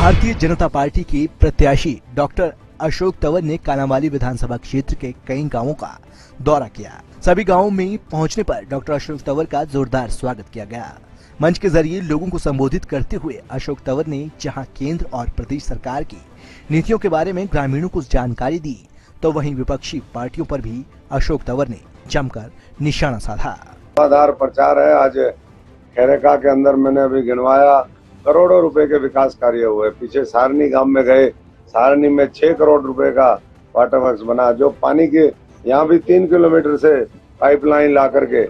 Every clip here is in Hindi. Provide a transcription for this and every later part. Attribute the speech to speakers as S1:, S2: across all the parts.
S1: भारतीय जनता पार्टी के प्रत्याशी डॉक्टर अशोक तंवर ने कानावाली विधानसभा क्षेत्र के कई गाँवों का दौरा किया। सभी गाँवों में पहुँचने पर डॉक्टर अशोक तंवर का जोरदार स्वागत किया गया। मंच के ज़रिए लोगों को संबोधित करते हुए अशोक तंवर ने जहाँ केंद्र और प्रदेश सरकार की नीतियों के बारे में ग्रामीणों को जानकारी दी तो वहीं विपक्षी पार्टियों पर भी अशोक तंवर ने जमकर निशाना साधा।
S2: प्रचार है। आज खेरेका के अंदर मैंने अभी गिनवाया। करोड़ों रुपए के विकास कार्य हुए। पीछे सारनी गाँव में गए। सारनी में छह करोड़ रुपए का वाटर वर्क बना, जो पानी के यहाँ भी तीन किलोमीटर से पाइपलाइन ला करके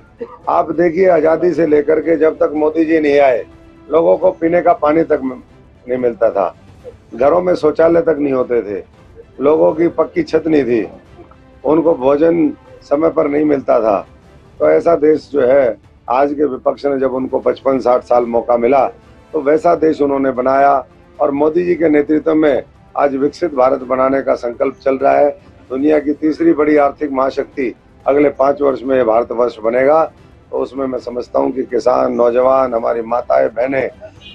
S2: आप देखिए, आज़ादी से लेकर के जब तक मोदी जी नहीं आए, लोगों को पीने का पानी तक नहीं मिलता था। घरों में शौचालय तक नहीं होते थे। लोगों की पक्की छत नहीं थी। उनको भोजन समय पर नहीं मिलता था। तो ऐसा देश जो है, आज के विपक्ष ने जब उनको पचपन साठ साल मौका मिला तो वैसा देश उन्होंने बनाया और मोदी जी के नेतृत्व में आज विकसित भारत बनाने का संकल्प चल रहा है। दुनिया की तीसरी बड़ी आर्थिक महाशक्ति अगले पाँच वर्ष में भारत वर्ष बनेगा। तो उसमें मैं समझता हूँ कि किसान, नौजवान, हमारी माताएँ, बहनें,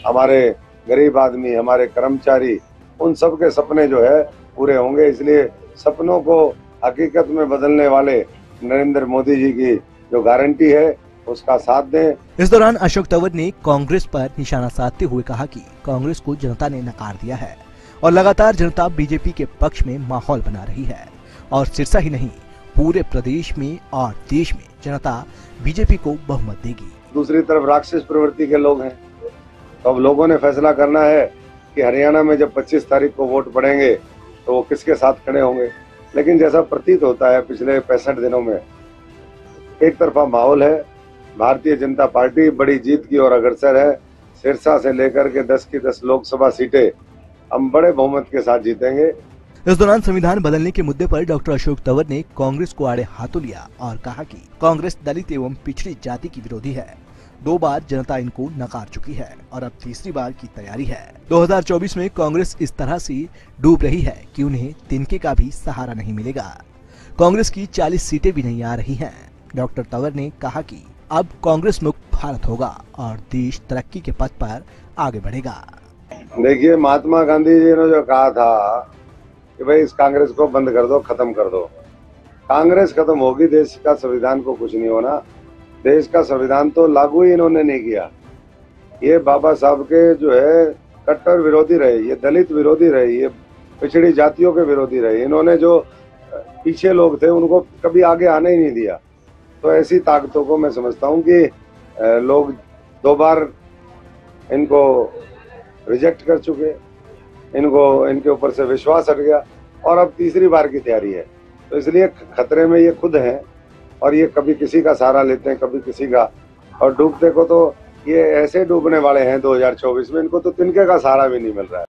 S2: हमारे गरीब आदमी, हमारे कर्मचारी, उन सब के सपने जो है पूरे होंगे। इसलिए सपनों को हकीकत में बदलने वाले नरेंद्र मोदी जी की जो गारंटी है उसका साथ दें।
S1: इस दौरान अशोक तंवर ने कांग्रेस पर निशाना साधते हुए कहा कि कांग्रेस को जनता ने नकार दिया है और लगातार जनता बीजेपी के पक्ष में माहौल बना रही है। और सिरसा ही नहीं पूरे प्रदेश में और देश में जनता बीजेपी को बहुमत देगी।
S2: दूसरी तरफ़ राक्षस प्रवृत्ति के लोग हैं। तो अब लोगों ने फैसला करना है कि हरियाणा में जब 25 तारीख को वोट पड़ेंगे तो वो किसके साथ खड़े होंगे? लेकिन जैसा प्रतीत होता है पिछले पैंसठ दिनों में एक तरफा माहौल है भारतीय जनता पार्टी बड़ी जीत की ओर अग्रसर है। सिरसा से लेकर के 10 की 10 लोकसभा सीटें हम बड़े बहुमत के साथ जीतेंगे।
S1: इस दौरान संविधान बदलने के मुद्दे पर डॉक्टर अशोक तंवर ने कांग्रेस को आड़े हाथों लिया और कहा कि कांग्रेस दलित एवं पिछड़ी जाति की विरोधी है। दो बार जनता इनको नकार चुकी है और अब तीसरी बार की तैयारी है। 2024 में कांग्रेस इस तरह से डूब रही है कि उन्हें तिनके का भी सहारा नहीं मिलेगा। कांग्रेस की 40 सीटें भी नहीं आ रही हैं। डॉक्टर तंवर ने कहा कि अब कांग्रेस मुक्त भारत होगा और देश तरक्की के पथ पर आगे बढ़ेगा।
S2: देखिए, महात्मा गांधी जी ने जो कहा था कि भाई, इस कांग्रेस को बंद कर दो, खत्म कर दो। कांग्रेस खत्म होगी, देश का संविधान को कुछ नहीं होना। देश का संविधान तो लागू ही इन्होंने नहीं किया। ये बाबा साहब के जो है, कट्टर विरोधी रहे, ये दलित विरोधी रहे, ये पिछड़ी जातियों के विरोधी रहे। इन्होंने जो पीछे लोग थे, उनको कभी आगे आने ही नहीं दिया। तो ऐसी ताकतों को मैं समझता हूँ कि लोग दो बार इनको रिजेक्ट कर चुके, इनको, इनके ऊपर से विश्वास हट गया और अब तीसरी बार की तैयारी है। तो इसलिए खतरे में ये खुद हैं और ये कभी किसी का सहारा लेते हैं, कभी किसी का। और डूबते को तो ये ऐसे डूबने वाले हैं 2024 में, इनको तो तिनके का सहारा भी नहीं मिल रहा है।